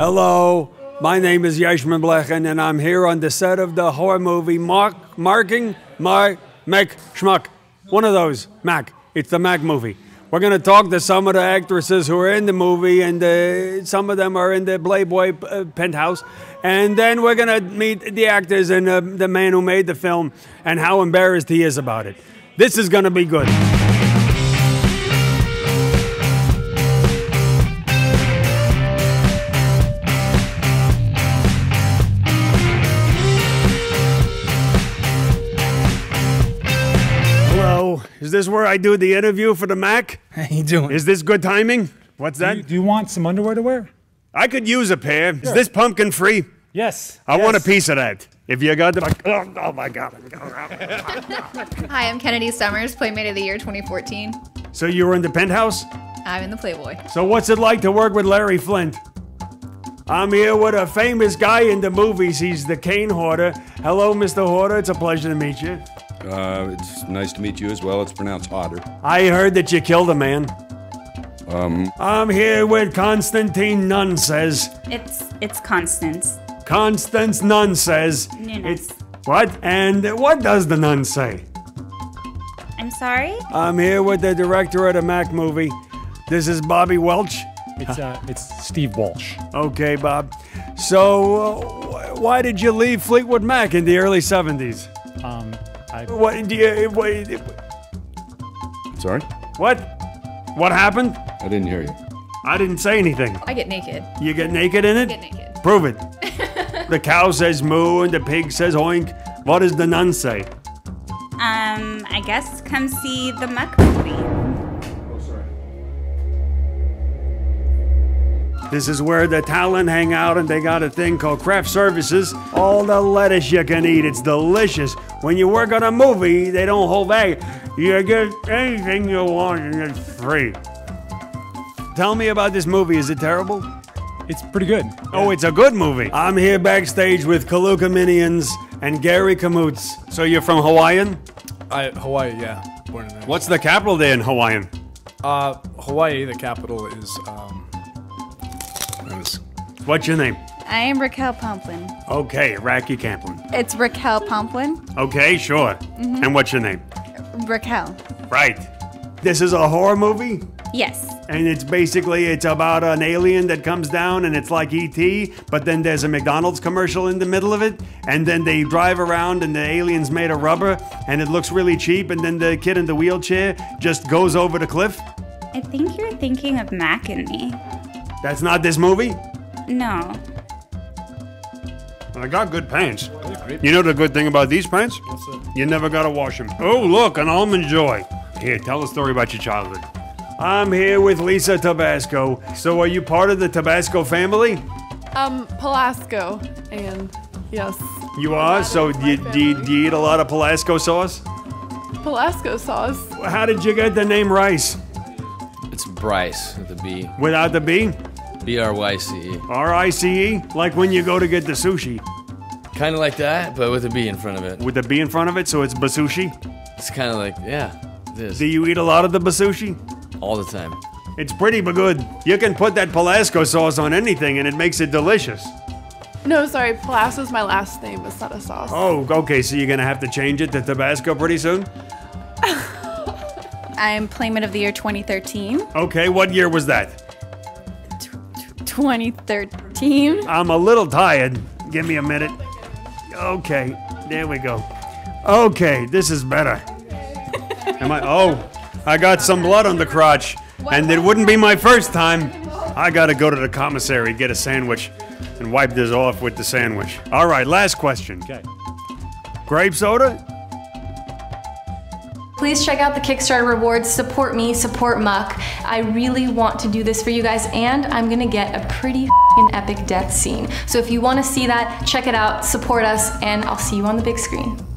Hello, my name is Yeshmin Blechen, and I'm here on the set of the horror movie Mark Marking My Mac Schmuck. One of those, Mac. It's the Mac movie. We're going to talk to some of the actresses who are in the movie, and uh, some of them are in the Playboy uh, penthouse. And then we're going to meet the actors and uh, the man who made the film and how embarrassed he is about it. This is going to be good. Is this where I do the interview for the Mac? How you doing? Is this good timing? What's do, that? you, do you want some underwear to wear? I could use a pair. Is this pumpkin free? Yes. I want a piece of that. If you got the, oh, oh my god. Hi, I'm Kennedy Summers, Playmate of the Year 2014. So you were in the penthouse? I'm in the Playboy. So what's it like to work with Larry Flynt? I'm here with a famous guy in the movies. He's the Kane hoarder. Hello, Mr. Hoarder. It's a pleasure to meet you. Uh, it's nice to meet you as well. It's pronounced Hodder. I heard that you killed a man. Um. I'm here with Constantine Nunn says. It's it's Constance. Constance Nunn says. Nunes. It's what? And what does the nun say? I'm sorry. I'm here with the director of the Mac movie. This is Bobby Welch. It's uh, it's Steve Wolsh. Okay, Bob. So, uh, wh- why did you leave Fleetwood Mac in the early 70s? Um, I What do you, what, Sorry? what? What happened? I didn't hear you. I didn't say anything. I get naked. You get naked in it? Get naked. Prove it. the cow says moo and the pig says oink. What does the nun say? Um, I guess come see the Muck movie. This is where the talent hang out, and they got a thing called craft services. All the lettuce you can eat, it's delicious. When you work on a movie, they don't hold back. You get anything you want, and it's free. Tell me about this movie. Is it terrible? it's pretty good. Oh, it's a good movie. I'm here backstage with Kaluka Minions and Gary Kamutz. So you're from Hawaiian? I Hawaii, yeah, born raised. What's the capital there in Hawaiian? Uh, Hawaii, the capital is um. Is- What's your name? I am Raquel Pomplun. Okay, Racky Camplin. It's Raquel Pomplun. Okay, sure. Mm-hmm. And what's your name? Raquel. Right. This is a horror movie? Yes. And it's basically it's about an alien that comes down and it's like ET, but then there's a McDonald's commercial in the middle of it, and then they drive around and the alien's made of rubber and it looks really cheap, and then the kid in the wheelchair just goes over the cliff. I think you're thinking of Mac and me. That's not this movie? No. I got good pants. You know the good thing about these pants? You never gotta wash them. Oh, look, an almond joy. Here, tell a story about your childhood. I'm here with Lisa Tabasco. So, are you part of the Tabasco family? Um, Pelasco, and yes, You are. So, do you, do, you, do you eat a lot of Pelasco sauce? Pelasco sauce. How did you get the name Rice It's Bryce with a B. without the B? B R Y C E. R I C E? Like when you go to get the sushi Kind of like that, but with a B in front of it. with a B in front of it, so it's basushi. It's kind of like, yeah, it is. Do you eat a lot of the basushi? All the time. It's pretty but good. You can put that Pelasco sauce on anything and it makes it delicious. No, sorry, Pelasco's my last name. It's not a sauce. Oh, okay, so you're gonna have to change it to Tabasco pretty soon? I am Playmate of the Year 2013. Okay, what year was that? 2013. I'm a little tired. Give me a minute. Okay, there we go. Okay, this is better. Am I? Oh, I got some blood on the crotch, and it wouldn't be my first time. I gotta go to the commissary, get a sandwich, and wipe this off with the sandwich. All right, last question. Okay. Grape soda? Please check out the Kickstarter rewards. Support me, support Muck. I really want to do this for you guys, and I'm gonna get a pretty epic death scene. So if you wanna see that, check it out, support us, and I'll see you on the big screen.